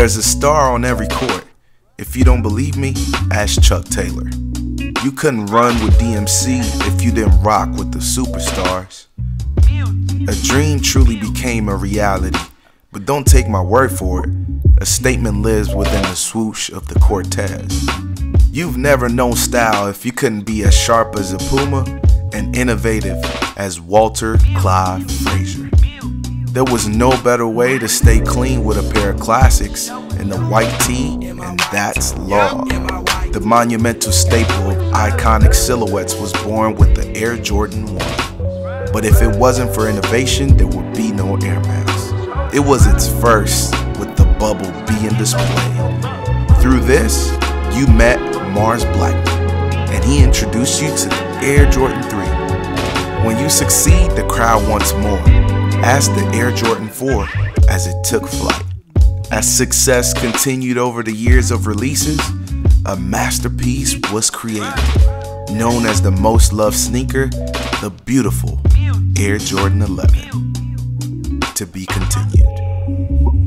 There's a star on every court. If you don't believe me, ask Chuck Taylor. You couldn't run with DMC if you didn't rock with the superstars. A dream truly became a reality, but don't take my word for it. A statement lives within the swoosh of the Cortez. You've never known style if you couldn't be as sharp as a puma and innovative as Walter Clyde Frazier. There was no better way to stay clean with a pair of classics in the white tee, and that's law. The monumental staple of iconic silhouettes was born with the Air Jordan 1. But if it wasn't for innovation, there would be no Air Max. It was its first with the bubble being displayed. Through this, you met Mars Blackmon, and he introduced you to the Air Jordan 3. When you succeed, the crowd wants more. Ask the Air Jordan 4 as it took flight. As success continued over the years of releases, a masterpiece was created. Known as the most loved sneaker, the beautiful Air Jordan 11. To be continued.